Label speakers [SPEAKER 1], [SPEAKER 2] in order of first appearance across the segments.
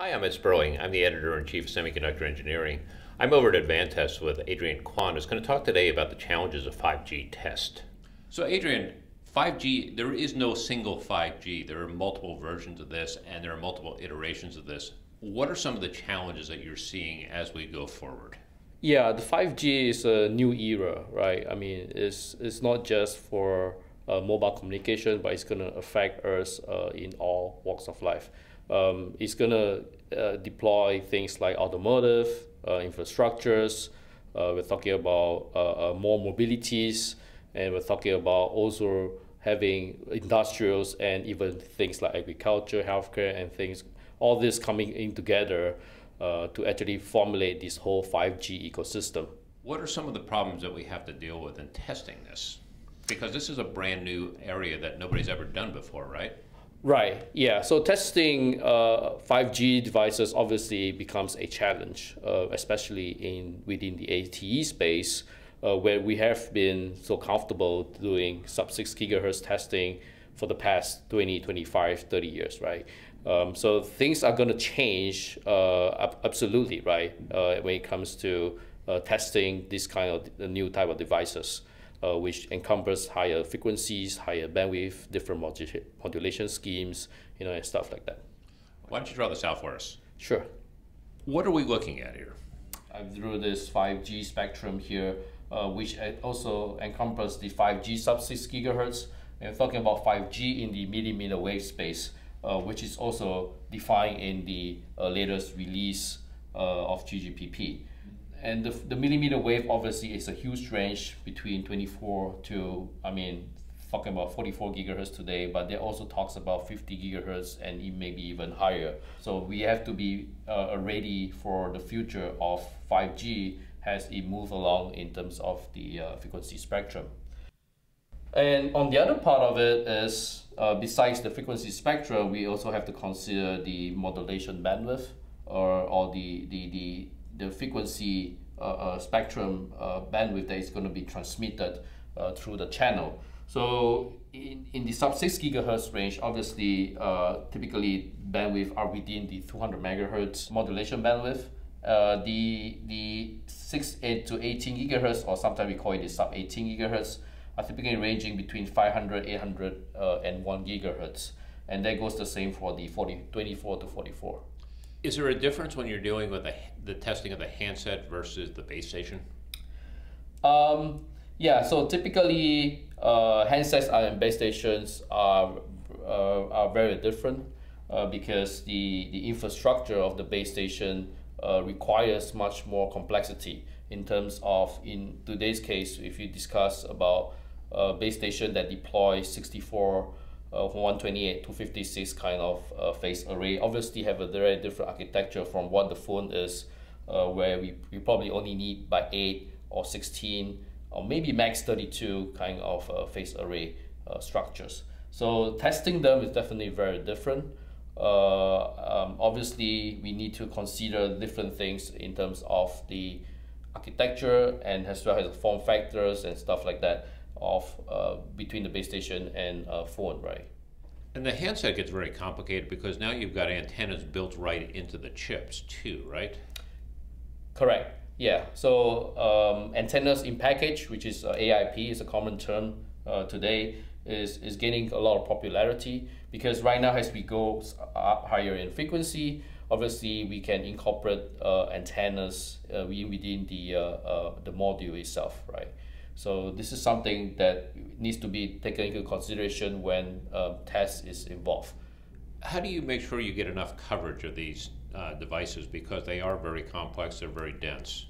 [SPEAKER 1] Hi, I'm Ed Sperling. I'm the editor-in-chief of Semiconductor Engineering. I'm over at Advantest with Adrian Kwan, who's going to talk today about the challenges of 5G test. So Adrian, 5G, there is no single 5G. There are multiple versions of this and there are multiple iterations of this. What are some of the challenges that you're seeing as we go forward?
[SPEAKER 2] Yeah, the 5G is a new era, right? I mean, it's, it's not just for uh, mobile communication, but it's going to affect us uh, in all walks of life. Um, it's going to uh, deploy things like automotive, uh, infrastructures. Uh, we're talking about uh, more mobilities, and we're talking about also having industrials and even things like agriculture, healthcare, and things. All this coming in together to actually formulate this whole 5G ecosystem.
[SPEAKER 1] What are some of the problems that we have to deal with in testing this? Because this is a brand new area that nobody's ever done before, right?
[SPEAKER 2] Right. Yeah. So testing uh, 5G devices obviously becomes a challenge, uh, especially in within the ATE space, uh, where we have been so comfortable doing sub 6 gigahertz testing for the past 20, 25, 30 years, right? Um, so things are going to change uh, absolutely, right, uh, when it comes to uh, testing this kind of new type of devices uh, which encompass higher frequencies, higher bandwidth, different modula modulation schemes, you know, and stuff like that.
[SPEAKER 1] Why don't you draw this out for us?
[SPEAKER 2] Sure.
[SPEAKER 1] What are we looking at here?
[SPEAKER 2] I drew this 5G spectrum here, uh, which also encompasses the 5G sub 6 gigahertz. And talking about 5G in the millimeter wave space, uh, which is also defined in the uh, latest release uh, of 3GPP and the, the millimeter wave obviously is a huge range between 24 to I mean talking about 44 gigahertz today but there also talks about 50 gigahertz and it may be even higher. So we have to be uh, ready for the future of 5G as it moves along in terms of the uh, frequency spectrum. And on the other part of it is uh, besides the frequency spectrum we also have to consider the modulation bandwidth or, or the, the, the the frequency uh, uh, spectrum uh, bandwidth that is going to be transmitted through the channel. So in, in the sub 6 gigahertz range, obviously, typically bandwidth are within the 200 megahertz modulation bandwidth. Uh, the the 6 8 to 18 gigahertz, or sometimes we call it the sub 18 gigahertz, are typically ranging between 500, 800, uh, and 1 gigahertz. And that goes the same for the 40, 24 to 44.
[SPEAKER 1] Is there a difference when you're dealing with the, the testing of the handset versus the base station?
[SPEAKER 2] Um, yeah, so typically uh, handsets and base stations are, uh, are very different uh, because the, the infrastructure of the base station uh, requires much more complexity in terms of, in today's case, if you discuss about a base station that deploys 64 uh, 128 to 56 kind of uh, phase array. Obviously have a very different architecture from what the phone is uh, where we, we probably only need by 8 or 16 or maybe max 32 kind of uh, phase array uh, structures. So testing them is definitely very different. Uh, um, obviously we need to consider different things in terms of the architecture and as well as the form factors and stuff like that of uh, between the base station and uh, phone, right?
[SPEAKER 1] And the handset gets very complicated because now you've got antennas built right into the chips too, right?
[SPEAKER 2] Correct. Yeah. So um, antennas in package, which is uh, AIP, is a common term uh, today, is is gaining a lot of popularity because right now as we go up higher in frequency, obviously we can incorporate uh, antennas uh, within the the module itself, right? So this is something that needs to be taken into consideration when test is involved.
[SPEAKER 1] How do you make sure you get enough coverage of these uh, devices because they are very complex, they're very dense?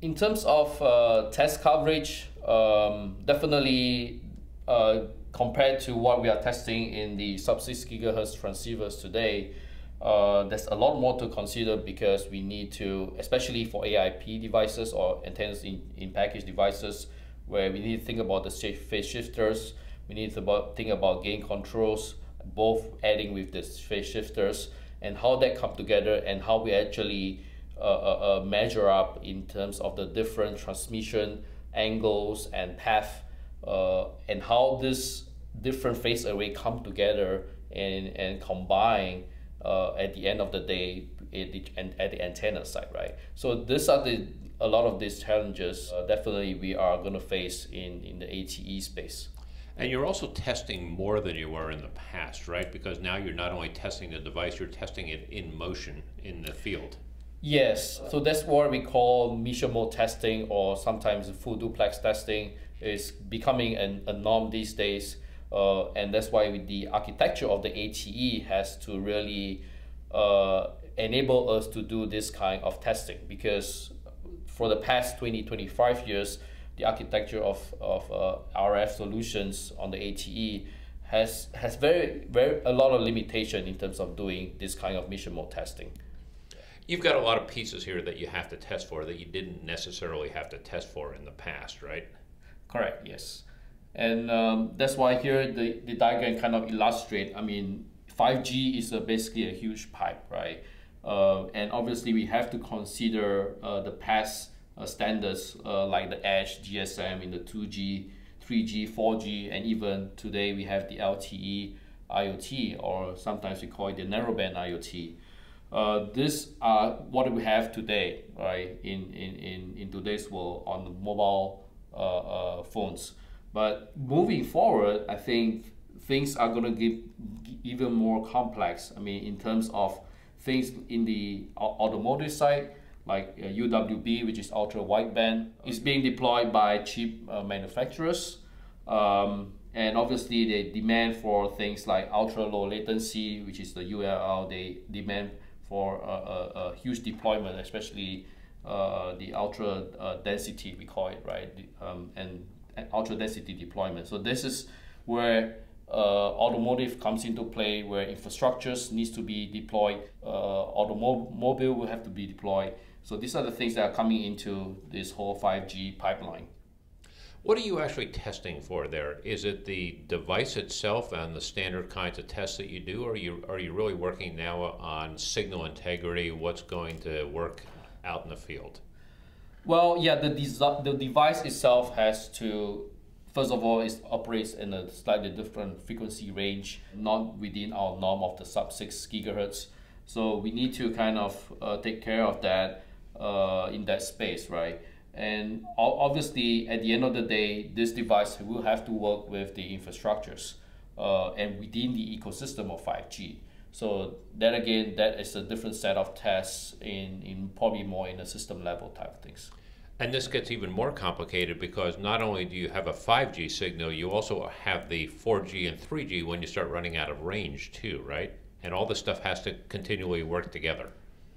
[SPEAKER 2] In terms of uh, test coverage, um, definitely uh, compared to what we are testing in the sub 6 gigahertz transceivers today, uh, there's a lot more to consider because we need to, especially for AIP devices or antennas in, in package devices, where we need to think about the phase shifters, we need to think about gain controls, both adding with the phase shifters, and how that come together and how we actually uh, uh, uh, measure up in terms of the different transmission angles and path, uh, and how this different phase array come together and, and combine uh, at the end of the day at the, at the antenna side, right? So these are the a lot of these challenges. Uh, definitely, we are going to face in in the ATE space.
[SPEAKER 1] And you're also testing more than you were in the past, right? Because now you're not only testing the device, you're testing it in motion in the field.
[SPEAKER 2] Yes, so that's what we call mission mode testing or sometimes full duplex testing is becoming an, a norm these days. Uh, and that's why the architecture of the ATE has to really uh, enable us to do this kind of testing because for the past 20, 25 years, the architecture of, of uh, RF solutions on the ATE has, has very, very, a lot of limitation in terms of doing this kind of mission mode testing.
[SPEAKER 1] You've got a lot of pieces here that you have to test for that you didn't necessarily have to test for in the past, right?
[SPEAKER 2] Correct, yes. And um, that's why here the, the diagram kind of illustrate, I mean, 5G is a, basically a huge pipe, right? Uh, and obviously we have to consider uh, the past uh, standards uh, like the Edge, GSM in the 2G, 3G, 4G, and even today we have the LTE IoT, or sometimes we call it the narrowband IoT. Uh, these are what we have today, right, in, in, in, in today's world on the mobile uh, phones. But moving forward, I think things are going to get even more complex. I mean, in terms of things in the automotive side, like uh, UWB, which is ultra wideband, is being deployed by chip uh, manufacturers. Um, and obviously, the demand for things like ultra low latency, which is the ULL, they demand for a, huge deployment, especially uh, the ultra uh, density, we call it, right? Um, and, ultra density deployment. So this is where automotive comes into play, where infrastructures needs to be deployed, uh, automobile will have to be deployed. So these are the things that are coming into this whole 5G pipeline.
[SPEAKER 1] What are you actually testing for there? Is it the device itself and the standard kinds of tests that you do, or are you, are you really working now on signal integrity, what's going to work out in the field?
[SPEAKER 2] Well, yeah, the, the device itself has to, first of all, it operates in a slightly different frequency range, not within our norm of the sub 6 gigahertz. So we need to kind of uh, take care of that uh, in that space, right? And obviously, at the end of the day, this device will have to work with the infrastructures uh, and within the ecosystem of 5G. So that again, that is a different set of tests in, in probably more in a system level type of things.
[SPEAKER 1] And this gets even more complicated because not only do you have a 5G signal, you also have the 4G and 3G when you start running out of range too, right? And all this stuff has to continually work together.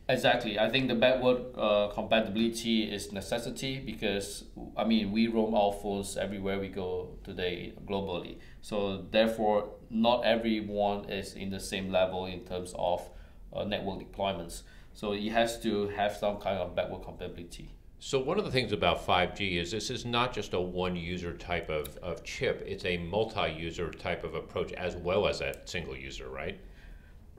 [SPEAKER 2] Exactly. I think the backward uh, compatibility is necessity because I mean we roam our phones everywhere we go today globally. So therefore, not everyone is in the same level in terms of uh, network deployments. So it has to have some kind of backward compatibility.
[SPEAKER 1] So one of the things about 5G is this is not just a one user type of, of chip, it's a multi-user type of approach as well as a single user, right?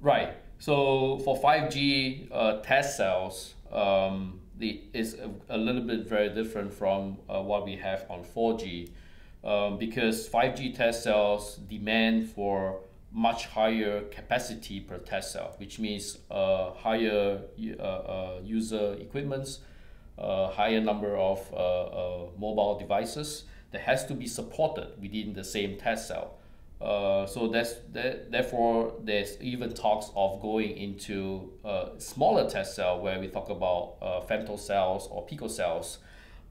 [SPEAKER 2] Right. So for 5G uh, test cells, um, the, is a, a, little bit very different from uh, what we have on 4G um, because 5G test cells demand for much higher capacity per test cell, which means uh, higher uh, uh, user equipments, uh, higher number of mobile devices that has to be supported within the same test cell. Uh, so that's that, therefore there's even talks of going into a smaller test cell where we talk about uh, femtocells or picocells,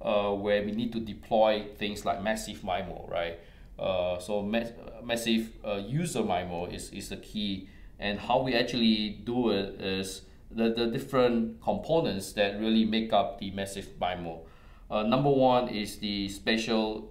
[SPEAKER 2] uh, where we need to deploy things like massive MIMO, right? Uh, so ma massive uh, user MIMO is, is the key, and how we actually do it is the, the different components that really make up the massive MIMO. Uh, number one is the spatial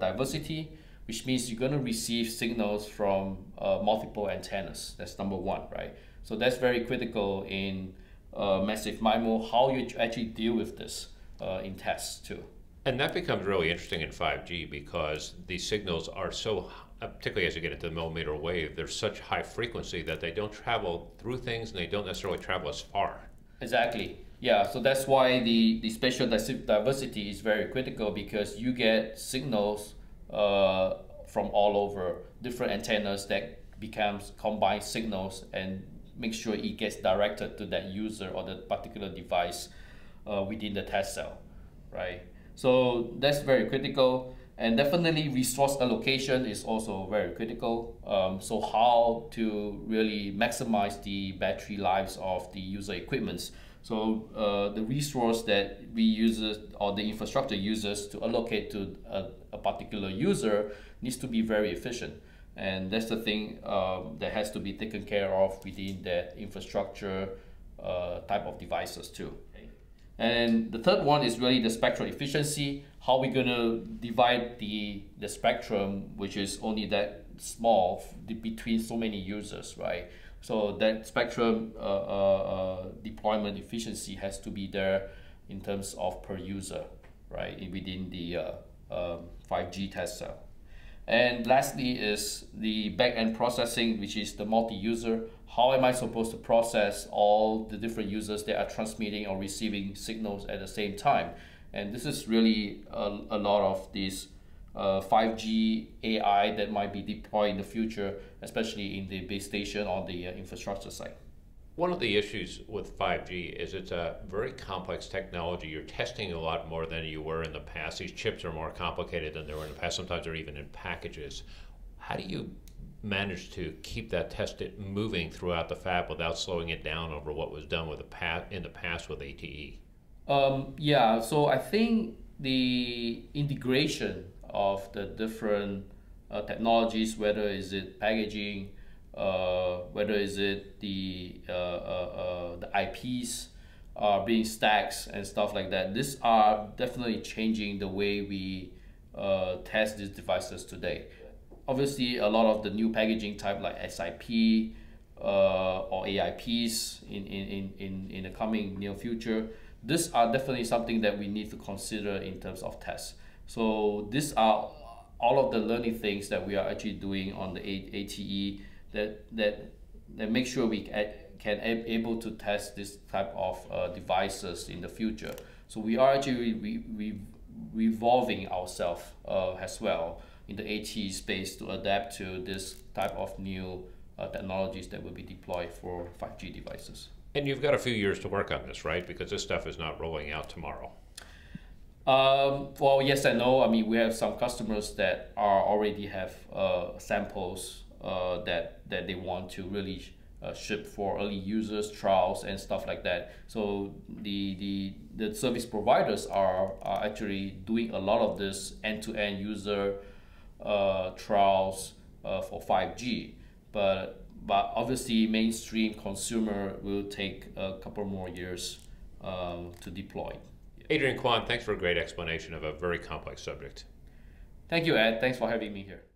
[SPEAKER 2] diversity which means you're going to receive signals from uh, multiple antennas. That's number one, right? So that's very critical in uh, massive MIMO, how you actually deal with this uh, in tests too.
[SPEAKER 1] And that becomes really interesting in 5G because these signals are so, uh, particularly as you get into the millimeter wave, they're such high frequency that they don't travel through things and they don't necessarily travel as far.
[SPEAKER 2] Exactly. Yeah, so that's why the, the spatial diversity is very critical because you get signals uh, from all over different antennas that becomes combined signals and make sure it gets directed to that user or the particular device uh, within the test cell, right? So that's very critical. And definitely resource allocation is also very critical. Um, so how to really maximize the battery lives of the user equipments. So uh, the resource that we use or the infrastructure uses to allocate to a, a, particular user needs to be very efficient. And that's the thing um, that has to be taken care of within that infrastructure uh, type of devices too. And the third one is really the spectral efficiency. How we're gonna divide the, the spectrum, which is only that small between so many users, right? So that spectrum uh, uh, uh, deployment efficiency has to be there in terms of per user, right, within the uh, um, 5G test cell. And lastly is the back-end processing, which is the multi-user. How am I supposed to process all the different users that are transmitting or receiving signals at the same time? And this is really a, a lot of these uh, 5G AI that might be deployed in the future, especially in the base station or the uh, infrastructure side.
[SPEAKER 1] One of the issues with 5G is it's a very complex technology. You're testing a lot more than you were in the past. These chips are more complicated than they were in the past. Sometimes they're even in packages. How do you manage to keep that test moving throughout the fab without slowing it down over what was done with the past, in the past with ATE?
[SPEAKER 2] Um, yeah, so I think the integration of the different uh, technologies, whether is it packaging, uh, whether is it the uh, uh, uh the IPs are being stacked and stuff like that. These are definitely changing the way we uh, test these devices today. Obviously, a lot of the new packaging type like SIP uh, or AIPs in, in, in, in the coming near future, these are definitely something that we need to consider in terms of tests. So these are all of the learning things that we are actually doing on the ATE that that that make sure we can be able to test this type of uh, devices in the future. So we are actually re, re, revolving ourselves uh, as well in the AT space to adapt to this type of new uh, technologies that will be deployed for 5G devices.
[SPEAKER 1] And you've got a few years to work on this, right? Because this stuff is not rolling out tomorrow.
[SPEAKER 2] Um, well, yes and no. I mean, we have some customers that are already have uh, samples uh, that that they want to really uh, ship for early users trials and stuff like that. So the the the service providers are, are actually doing a lot of this end to end user uh, trials uh, for five G, but but obviously mainstream consumer will take a couple more years um, to deploy.
[SPEAKER 1] Adrian Kwan, thanks for a great explanation of a very complex subject.
[SPEAKER 2] Thank you, Ed. Thanks for having me here.